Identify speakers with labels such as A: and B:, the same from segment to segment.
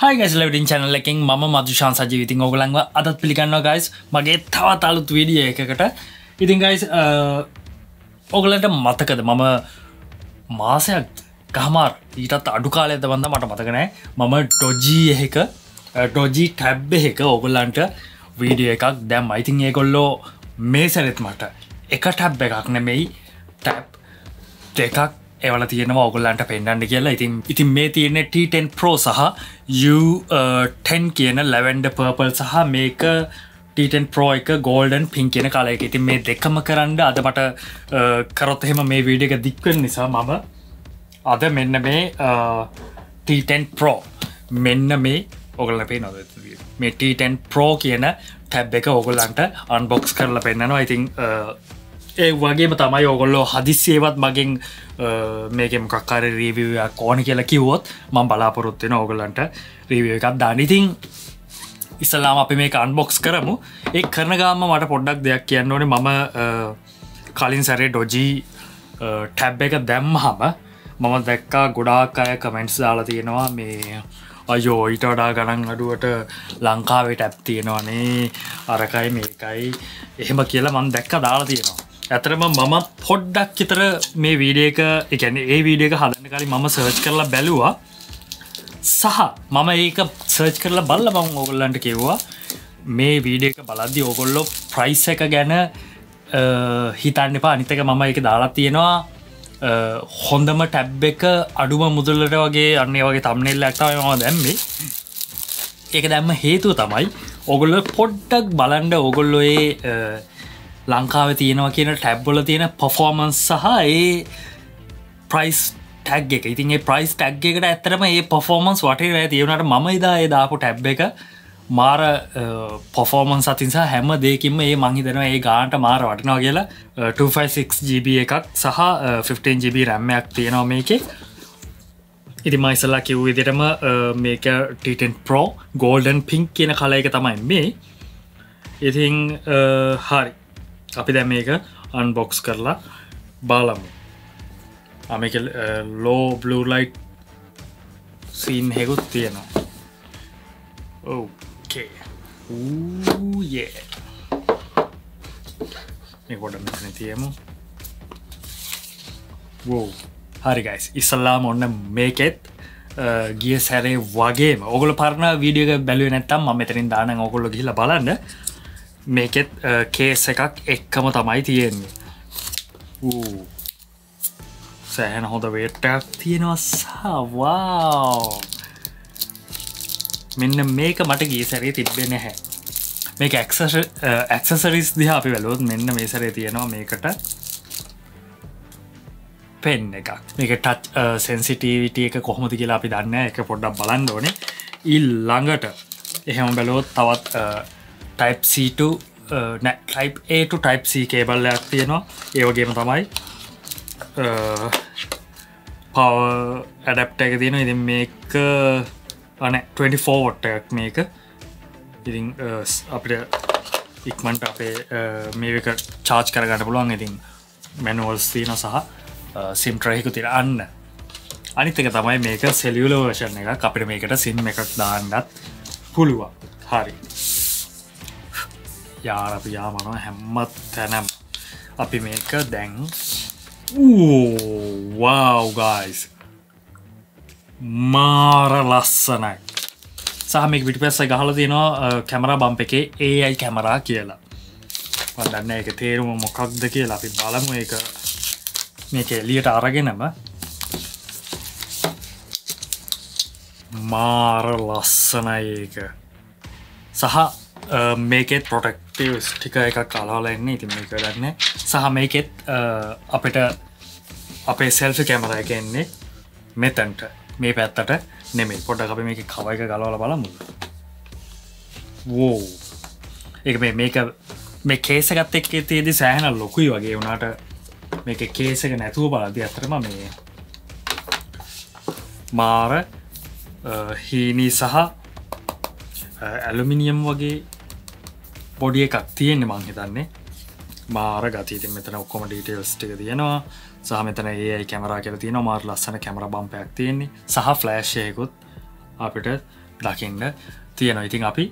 A: හයිගස්ලවිටින් චැනල එකින් ම මදුශාන් සජීවිතින් ඔගලන්ව අදත් පිළිගන්න ගයිස් මගේ තවත් අලුත් වීඩිය එකකට. ඉතින් ගයිස් ඔගලට මතකද? මම මාසයක් ගහමාර් ඊටත් අඩු කාලයද වන්න මට මතකනෑ මම ඩොජී එහෙක ඩොජී ටැබ් එක ඔගොල්ලන්ට වීඩිය එකක් දැම් අයිතින් ඒගොල්ලෝ මේ සැරෙත් මට එක ටැබ් එකක් නෙමෙයි ටැබ් දෙකක් එවල තියෙනවා ඔගොල්ලන්ට පෙන්ඩන්න කියලා. ඉතින් ඉතින් මේ තියෙන T10 Pro සහ U10 uh, කියන ලැවන්ඩ පර්පල් සහ මේක ටන් ප්‍රෝ එක ගෝල්ඩන් පින් කියන කාලයක ඉතින් මේ දෙකම කරන්න අද මට uh, කරොත් එහෙම මේ වීඩ එක දික්වෙන් නිසා මම අද මෙන්න මේ uh, T10 Pro මෙන්න මේ ඔගල පේ නොද මේ T10 Pro කියන ටැබ් එක ඔගොල්ලන්ට අන්බොක්ස් කරලා පෙන්න්නනවා ඉතින් ඒ වගේම තමයි ඔගොල්ලෝ හදිස්සේවත් මගින් මේක මොකක්කාර රීවියක් ඕන කියලා කිව්වොත් මං බලාපොරොත්වෙන ඕගලන්ට රීවිය එකක් දානිතින් ඉස්සල්ලාම අපි මේ අන්බොක්ස් කරමු. ඒ කරන ගාම මට පොඩ්ඩක් දෙයක් කියන්න ඕනේ. මම කලින් සැරේ ඩොජී ටැබ් එක දැම්ම හම මම දැක්කා ගොඩාක් අය කමෙන්ට්ස් දාලා තියෙනවා මේ අයෝ ඊට වඩා ගණන් අඩුවට ලංකාවේ ටැප් තියෙනවානේ. අරකයි මේකයි. එහෙම කියලා මන් දැක්ක දාලා තියෙනවා. ඇතරම මම පොඩ්ඩක් චිතර මේ වීඩියක එකන ඒ වීඩියක හදන්න කලින් මම සර්ච් කරලා බැලුවා. සහ මම ඒක සර්ච් කරලා බල්ල බං ඕගොල්ලන්ට කිව්වා මේ වීඩියක බලද්දි ඕගොල්ලො ප්‍රයිස් එක ගැන හිතන්න එපා. අනිතක මම එක දාලා තියෙනවා. හොඳම ටැබ් එක අඩුම මුදල්ලට වගේ අන්නේ වගේ තම්නෙල් ඇක්තාව ම දැම්මේ. ඒක දැම්ම හේතුව තමයි ඔගොල්ල පොඩ්ඩක් බලන්ඩ ඔගොල්ලොයේ ලංකාව තියෙනවා කියන ටැබ්බොල තියෙන පොෆෝමන්ස් සහ ඒ ප්‍රයිස් ටැක් එක. ඉතින් ප්‍රයිස් ටැක් එකට ඇතරම ඒ පොෆෝමන්ස් වටේ තියෙනට ම ඉදා ඒ දාපු ටැබ් එක මාර පොෆෝමන් සතින්සා හැම දෙකින්ම ඒ මහිතනවා ඒ ගාන්ට මාර වටනවා කියලා 256GB එකක් සහ 15GB රැම්මයක් තියෙනවා මේකේ. ඉති මයිසල්ලා කිව් විදිටම මේක ටටන් ප්‍රෝ ගෝල්ඩන් පින්ක් කියන කල එක තමයි මේ. ඉතිං හරි. අපි දැ මේක අන්බොක්ස් කරලා බාලමු. අමක ලෝ බ්ලූලයිට් සීන් හෙකුත් තියෙනවා. ඕකේ ඌයේ ගොඩ මෙතන තියමු. වෝ හරිගයිස් ඉස්සල්ලාම ඔන්න මේකෙත් ගිය සැරේ වගේ ඔගල පරණ වීඩියක බැලුව නැත්තම් ම මෙතරින් දාන ඔකොල්ල ගිල බලන්න. මේකෙත් කේස් එකක් එක්කම තමයි තියෙන්නේ. ඌ. සෑහන හොඳ වේට්ටක් තියෙනවා සවා මෙන්න මේක මට ගී සැරේ තිබ්බෙ නැහැ. මේක ඇක්සසරිස් දිහ අපි වැලොත් මෙන්න මේ සැරේ තියෙනවා මේකට. පෙන් එකක්. මේක ටච් සෙන්සිටීවිට එක කොහොමති කියලා අපි දන්න එක පොඩ්ඩක් බලන්න ඕනේ. ඉල් ළඟට එහෙම බැලෝත් තවත් ටයිප්ට ටයිප් ඒට ටයිප් C uh, කේබල්ලයක් තියෙනවා. ඒවගේම තමයි uh, පව ඇඩප්ට එක තියෙන ඉතින් මේක uh, අන 24ොට්ටයක් මේක. ඉතින් අපිට ඉක්මන්ට අපේ මේක චාච් කරගන්න පුළුවන්. ඉතින් මැනුවල්ස් තියෙන සහ සිම්ට්‍රහිකු තිර අන්න. අනිතක තමයි මේක සෙලියුල වර්ෂණ එක අපිට මේකට සිම් එකක් දාන්නත් පුළුවන්. හරි. යාරපියා මන හැම්මත් තැනම්. අපි මේක දැන් වවගයිස් මාර ලස්සනයි. සහමික පිටි පැස්ස ගහල තියෙනවා කැමර බම්ප එකේ ඒ අයි කැමරා කියලා. දන්න එක තේරුම මොකක්ද කියලා අපි බලමු එක මේක එලියට අරගෙනම. මාර ලස්සනයි ඒක. සහ මේකෙත් පොටක්ටව ටික එකක් කලාලෙන්නේ ඉතින් මේ කරන්න සහ මේකෙත් අපිට අපේ සෙල්ෆි කැමර එක එන්නේ මෙතැන්ට. මේ පැත්තට නෙමේ පොඩ අප මේක කවයි එක ගලවල බලමු. වෝ එක මේක මේ කේසගත් එක් තියදි සෑහන ලොකුයි වගේ. වුණට මේක කේසක නැතුව බලදි අතරම මේ මාර හීනී සහ ඇලුමිනියම් වගේ පොඩිය එකක් තියෙන්නේ මං හිතන්නේ. මාර ගතිති මෙතන ඔක්කොම ඩීටේල්ස් ටික තියෙනවා. සහ මෙතන ඒ කැමරා කියල තියෙන මාර ලස්සන කැමර බම්පයක් තියෙන්නේ. සහ ෆලෑශ්යයකුත් අපිට දකින්න තියෙනවා. ඉතින් අපි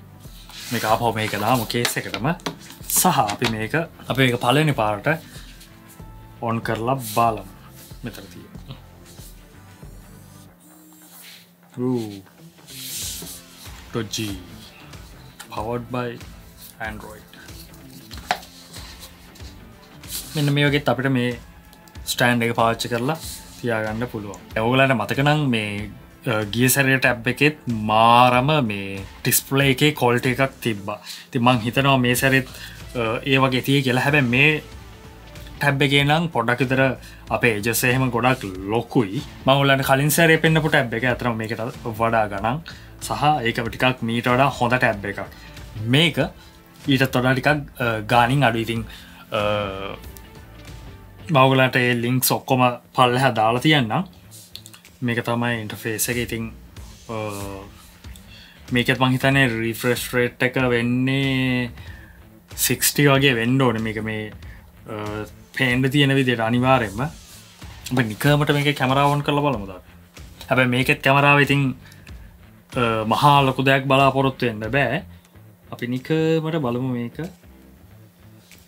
A: මේ ආපෝ මේක දාම කේස් එකටම. සහ අපි මේක අප ඒක පලනි පාරට ඔන් කරලා බාලම්. මෙතර තිය G powered by Android. මෙන්න මේ වගේ අපිට මේ ස්ටෑන්් එක පාච්චි කරලා තියාගන්න පුළුවන්. ඇවගලට මතකනම් මේ ගිය සැරයට ඇබ් එකෙත් මාරම මේ ටිස්පලේ එකේ කොල්ට එකක් තිබ්බා. ති මං හිතනවා මේ සැරෙත් ඒ වගේ තිය කියලා. හැබැ මේ ටැබ් එකේ නම් පොඩක් විතර අපේ ඒජසේහෙම ගොඩක් ලොකුයි. මවලට කලින් සැරේ පෙන්න්නපුට ඇබ් එක ඇතරම මේකට වඩා ගනන් සහ ඒක ටිකක් මීට වඩා හොඳ ටැබ් එකක්. මේක ඊට තොඩා ටිකක් ගානින් අඩුඉතින් බවගලට ඒ ලිංක් ඔක්කොම පල්ල හැ දාලා තියන්නම්. මේක තමයි ඉන්ටෆේස එක. ඉතිං මේකත් මහිතනේ රිෆ්‍රෙස්් රේට් එක වෙන්නේ 60 වගේ වෙන්ඩ ඕන. මේක මේ පේන්ඩ තියෙන විදියට අනිවාරෙන්ම නිකමට මේක කැමරාවන් කළ බලමුද හැබැ මේකෙත් කැමරාව ඉතිං මහා ලොකු දෙයක් බලාපොරොත්තුවෙන්ට බෑ. අපි නිකමට බලමු මේක.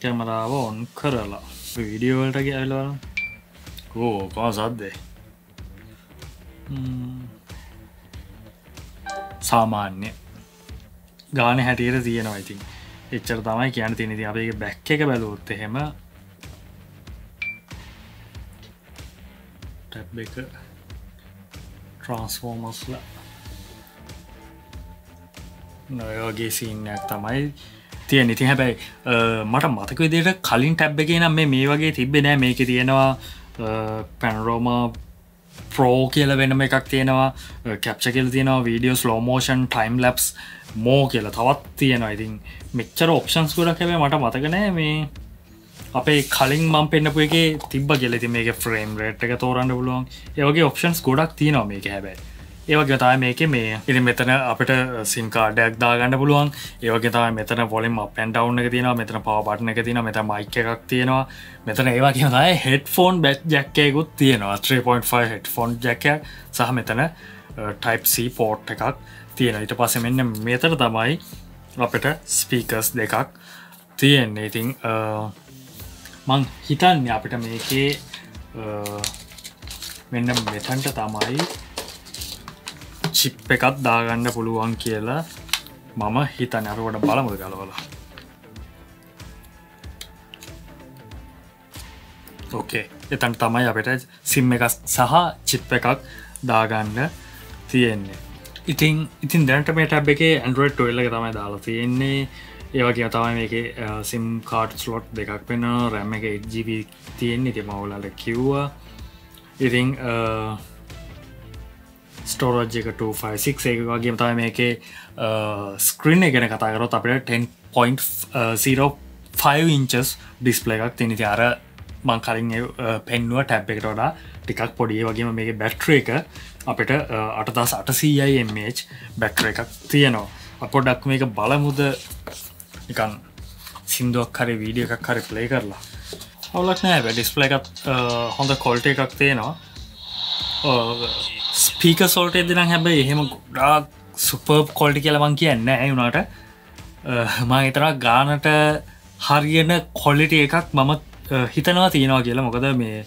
A: කැමරාව ඔන් කරලා. විඩියෝවලට ගැල්ලා ඕ කා සද්දේ සාමාන්‍ය. ගාන හැටියට තියෙනවා ඉතින් එච්චර තමයි කියන්න තිනති අපේ බැක් එක බැලූත් එහෙම. ටැබ් එක. ට්‍රන්ස්ෆෝමස්ල නොයෝගේ සිීනයක් තමයි තිය නිති හැබැයි මට මතක විදිට කලින් ටැබ් එක නම් මේ වගේ තිබෙනෑ මේක තියෙනවා පැනරෝමා ප්‍රෝ කියල වෙනම එකක් තියෙනවා. කැප්ච කියල තියෙනවා video slow motion time lapse මෝ කියලා තවත් තියෙනවා. ඉතින් මෙච්චර ඔප්ෂන්ස් ගොඩක් හැබේ මට මතකනෑ මේ අපේ කලින් මම් පෙන්න්නපු එක තිබ ගෙලති මේක ෆ්‍රේම් රේට් එක තෝරන්න පුළුවන්. ඒවගේ ඔප්ෂන්ස් ගොඩක් තියෙනවා මේක හැබැයි. ඒවගේ තයි මේක මේ. ඉරි මෙතන අපට සිම්කාඩයක් දාගන්න පුළුවන්. ඒවගේ තම මෙතන පොලින් පැන්ටවුන් එක තියෙන මෙතන පවබටන එක තින මෙත මයික එකක් තියෙනවා. මෙතන ඒවා කියනයි හෙට ෆෝන් බැට් ජැක්කයකුත් තියෙනවා. 3.5 හෙට ෆෝන් ජැකයක් සහ මෙතන ටයිප්C පෝට් එකක් තියෙන ඊට පස මෙන්න මෙතර තමයි අපට ස්පීකස් දෙකක් තියෙන්නේ. ඉතිං මං හිතන්න අපිට මේකේ මෙන්න මෙතන්ට තමයි චිප් එකත් දාගන්න පුළුවන් කියලා මම හිත නැරුවට බලමුද කලවල ඕකේ එතන් තමයි අපට සිම් එක සහ චිප් එකක් දාගන්න තියෙන්නේ. ඉතින් ඉතින් දැනට මේ ටැබ් එක ඇන්ඩරෝඩ් ටොල්ල තමයි දාලා තියෙන්නේ. ඒවගේ තමයි මේක සිම් කාඩ් ස්ලොට් දෙකක් වෙන රැම එක ජීවී තියෙන්නේ. ති මවුලල කිව්වා. ඉතිං ස්ටෝරජ් එක 256 එක වගේ තම මේකේ ස්ක්‍රීන් ගැන කතාකරොත් අපට 10.05 ඉංචස් ඩිස්පලේ එකක් තිනිති අර මං කලින් පෙන්නුව ටැබ් එකට වඩා ටිකක් පොඩිය වගේම මේක බැට්‍ර එක අපට අටදස් අටසීයිMH බැක්ටර එකක් තියෙනවා. අපොඩක් මේක බලමුද? නිකන් සිින්දුවක් හරි වීඩිය එකක් හරි ප්ලේ කරලා. අවුලක් නෑ ඩිස්පලේ එකත් හොඳ කොල්ට එකක් තියෙනවා. ස්පීක සෝල්ට එදෙන හැබැයි එහෙම ගොඩාක් සුපර් කොල්ටි කියලමං කියන්න ඇවුනාට මං එතර ගානට හරියන කොල්ලිට එකක් මම හිතනවා තියෙනවා කියලා. මොකද මේ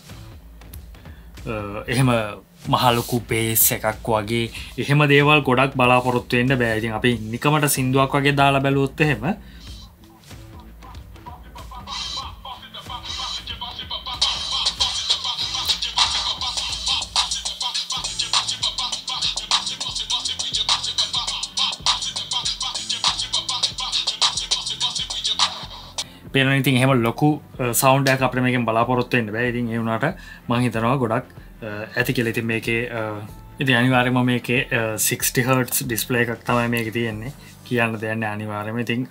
A: එහෙම මහලොකු පේස් එකක් වගේ එහෙම දේවල් ගොඩක් බලාපොරොත්තුවෙන්ට බෑජින් අපි නිකමට සිින්දුවක් වගේ දාලා බැලුවොත් එහෙම පේන ඉතින් එහෙම ලොකු සෞන්ඩයක් අප මේකෙන් බලාපොරොත්තුවෙන්ට බැයිතින් ඒවුණට මහිතනවා ගොඩක් ඇති කෙලෙති මේකේ ඉති අනිවාරම මේකේ 60හටස් ඩිස්පලේ එකක් තමයි මේක තියෙන්නේ. කියන්න දෙයන්න අනිවාරම ඉතින්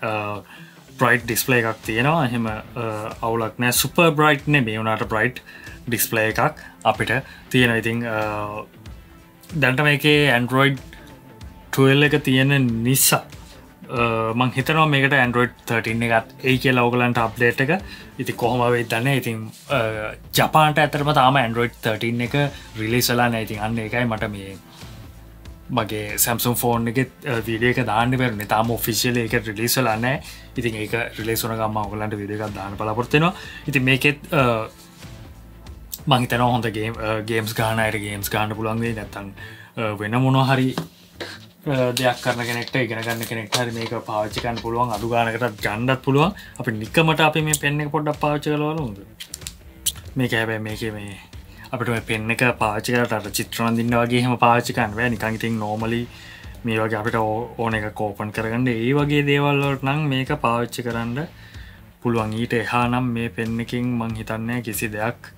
A: බ්‍රයිට් ඩිස්පලේ එකක් තියෙනවා. එහෙම අවුලක් නෑ. සුප බ්‍රයිට්න මේ වුණට බ්‍රයිට් ඩිස්පලේ එකක් අපිට තියෙන ඉතිං දැන්ට මේකේ ඇන්ඩරෝයිඩ් ටල් එක තියෙන නිසා මං හිතනවා මේකට ඇන්ඩරෝයිඩ් 13 එකත් ඒ කිය ලෝගලන්ට අප්ඩේට් එක. ඉති කොහොම වෙයි දන්න ඉතින් ජපාන්ට ඇතරම තාම ඇන්ඩරෝයිඩ් 13 එක රිලිසලා නැතින් අන්න එකයි මට මේ මගේ සැම්සුම් ෆෝන් එක විඩිය එක දාන්න පෙරන තාම ඔෆිසිියල එක රිලිස්වලන්න ඉතින් ඒක රිලේසුන ගම්ම ඔගලන්ට විඩියක දාන්න පලපොරත්තිනවා ඉති මේකෙත් මහිතන හොඳගේ ගේම්ස් ගානයට ගේම්ස් ගාන්න පුළන්ගේ නැත්තන් වෙන මොන හරි දෙයක් කරන කෙනෙක්ට ඉගෙන ගන්න කෙනෙක් හරි මේක පාච්චිකන් පුළුවන් අඩු ගානකට ගණ්ඩත් පුළුවන්. අපි නික්කමට අපි මේ පෙන්නෙ පොඩ්ඩක් පාච්ච කලවලුද මේක හැබැ මේක මේ අපට මේ පෙන්න එක පාචිකට චිත්‍රන දින්න වගේ හම පාචිකන් වැ නිකංඉතින් නෝමලි මේ වගේ අපිට ඕන එක කෝපන් කරගන්න. ඒ වගේ දේවල්ලට නම් මේක පාවිච්චි කරන්න පුළුවන්. ඊට එහා නම් මේ පෙන්නකින් මං හිතන්නේ කිසි දෙයක්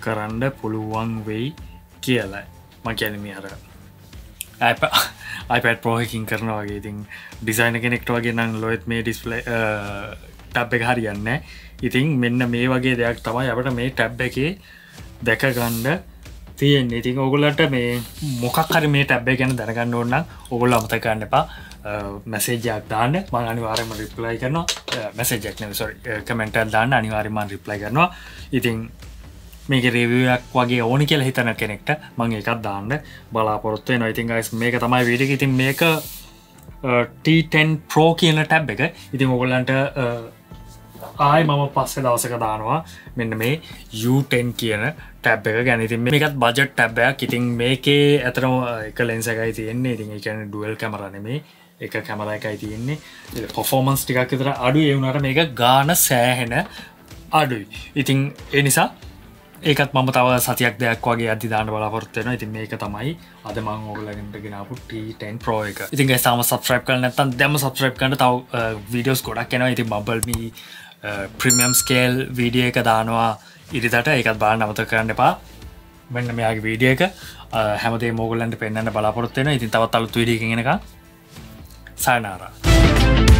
A: කරන්න පුළුවන් වෙයි කියලයි. ම කියැනම හර iPad පෝහකින් කරන වගේ. ඉතින් ඩිසයින කෙනෙක්ට වගේ නම් ලොත් මේ ඩිස්පලේ ටබ් එක හරියන්න ඉතින් මෙන්න මේ වගේ දෙයක් තමයි අපට මේ ටැබ් එකේ දැකගණ්ඩ තියෙන් ඉතින් ඔගුලට මේ මොකක් හරි මේ ටැබ්බේ ගැන දැනගන්න ඕන්න ඔගුල් අමතකන්න එපා. මැසේජයක් දාන්න. මං අනිවාරම රිප්ලයි කරනවා. මැසේජක් කමෙන්ටල් දාන්න. අනිවාරිමන් රිප්ලයි කරනවා. ඉතින් මේක රේවියක් වගේ ඕනි කියල හිතන කෙනෙක්ට මං එකත් දාන්න බලාපොරොත්තුව නොයිතින් ගයිස් මේක තමයි විඩි ඉතින් මේක T10 ප්‍රෝ කියන ටැබ් එක. ඉතින් ඔගොල්ලන්ට ආය මම පස්සේ දවසක දානවා. මෙන්න මේ U10 කියන ටැබ් එක. ගැනතින් මේකත් බජට් ටැබ්බයක් ඉතින් මේකේ ඇතරම එක ලෙන්සකයි තියෙන්නේ. ඉතින් එකන ඩුවල් කැමරනෙමේ එක කැමර එකයි තියෙන්නේ. පොෆෝමන්ස් ටිකක් තර අඩු එවුණට මේක ගාන සෑහෙන අඩුයි. ඉතින් එනිසා ඒකත් මම තව සතියක් දෙයක් වගේ අධිදාන බලාපොරත්වයන ඉතින් මේක තමයි. අද මං ඕගලගට ගෙනපු ට10 ප්‍රෝ එක. ඉතින් සාම සබස්්‍රයිප් කල නැතන් දෙම සබස්්‍රයිප් කන්න තව වීඩියෝස් ගොඩක් කෙනවා ඉතින් මබල්මී ප්‍රමියම් ස්කේල් වීඩිය එක දානවා ඉරිතට එකත් බා නමත කරන්න එපා. මෙන්න මෙයාගේ වීඩිය එක. හැමදේ මෝගලන්ට පෙන්න්න බලාපොරත්වෙන ඉතින් තවත් අලුත් විඩියගෙනක සයනාරා.